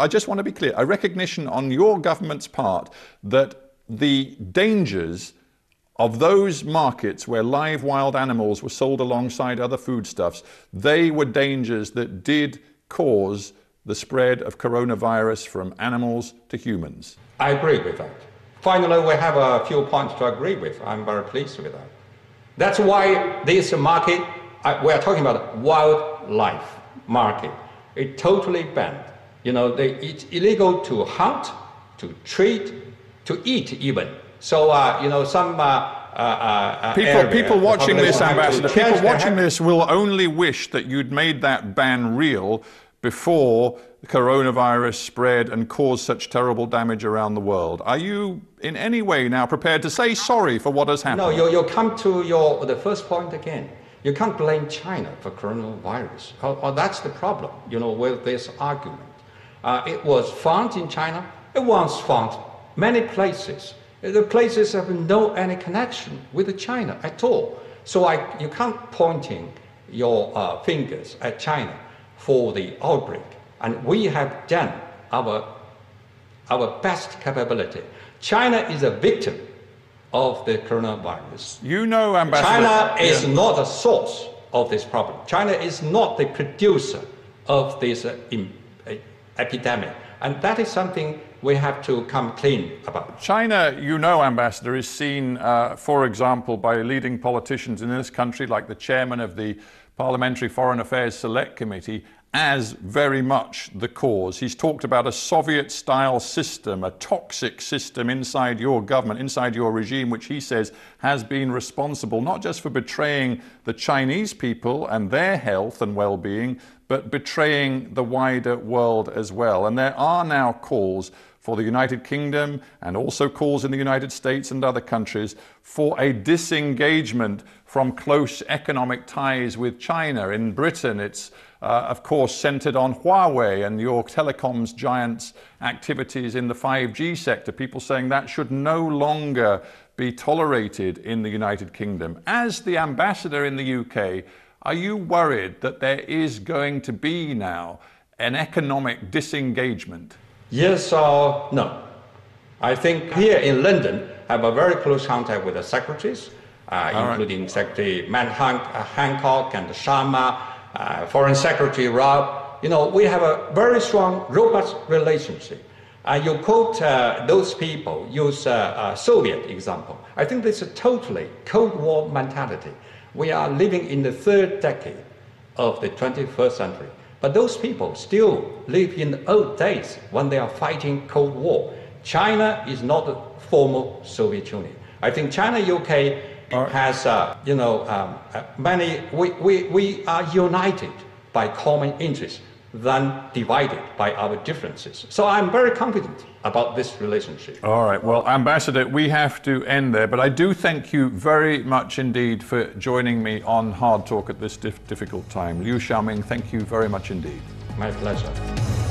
I just want to be clear, a recognition on your government's part that the dangers of those markets where live wild animals were sold alongside other foodstuffs, they were dangers that did cause the spread of coronavirus from animals to humans. I agree with that. Finally, we have a few points to agree with. I'm very pleased with that. That's why this market, uh, we are talking about wildlife market, it totally banned. You know, they, it's illegal to hunt, to treat, to eat even. So, uh, you know, some uh, uh, people, area, people watching this, Ambassador, people watching this will only wish that you'd made that ban real before the coronavirus spread and caused such terrible damage around the world. Are you in any way now prepared to say sorry for what has happened? No, you, you come to your, the first point again. You can't blame China for coronavirus. Oh, oh, that's the problem, you know, with this argument. Uh, it was found in China. It was found many places. The places have no any connection with China at all. So I, you can't pointing your uh, fingers at China for the outbreak. And we have done our, our best capability. China is a victim of the coronavirus. You know, Ambassador. China is yeah. not a source of this problem. China is not the producer of this in, uh, epidemic. And that is something we have to come clean about. China, you know, Ambassador, is seen, uh, for example, by leading politicians in this country, like the chairman of the Parliamentary Foreign Affairs Select Committee as very much the cause. He's talked about a Soviet style system, a toxic system inside your government, inside your regime, which he says has been responsible not just for betraying the Chinese people and their health and well being, but betraying the wider world as well. And there are now calls for the United Kingdom and also calls in the United States and other countries for a disengagement from close economic ties with China. In Britain, it's uh, of course centered on Huawei and your telecoms giants' activities in the 5G sector. People saying that should no longer be tolerated in the United Kingdom. As the ambassador in the UK, are you worried that there is going to be now an economic disengagement? Yes or no? I think here in London, I have a very close contact with the secretaries, uh, including right. Secretary Matt uh, Hancock and Sharma, uh, Foreign Secretary Raab. You know, we have a very strong, robust relationship. Uh, you quote uh, those people, use uh, Soviet example. I think this is totally Cold War mentality. We are living in the third decade of the 21st century. But those people still live in the old days when they are fighting Cold War. China is not a former Soviet Union. I think China, UK right. has, uh, you know, um, uh, many, we, we, we are united by common interests than divided by our differences. So I'm very confident about this relationship. All right. Well, Ambassador, we have to end there, but I do thank you very much indeed for joining me on Hard Talk at this difficult time. Liu Xiaoming, thank you very much indeed. My pleasure.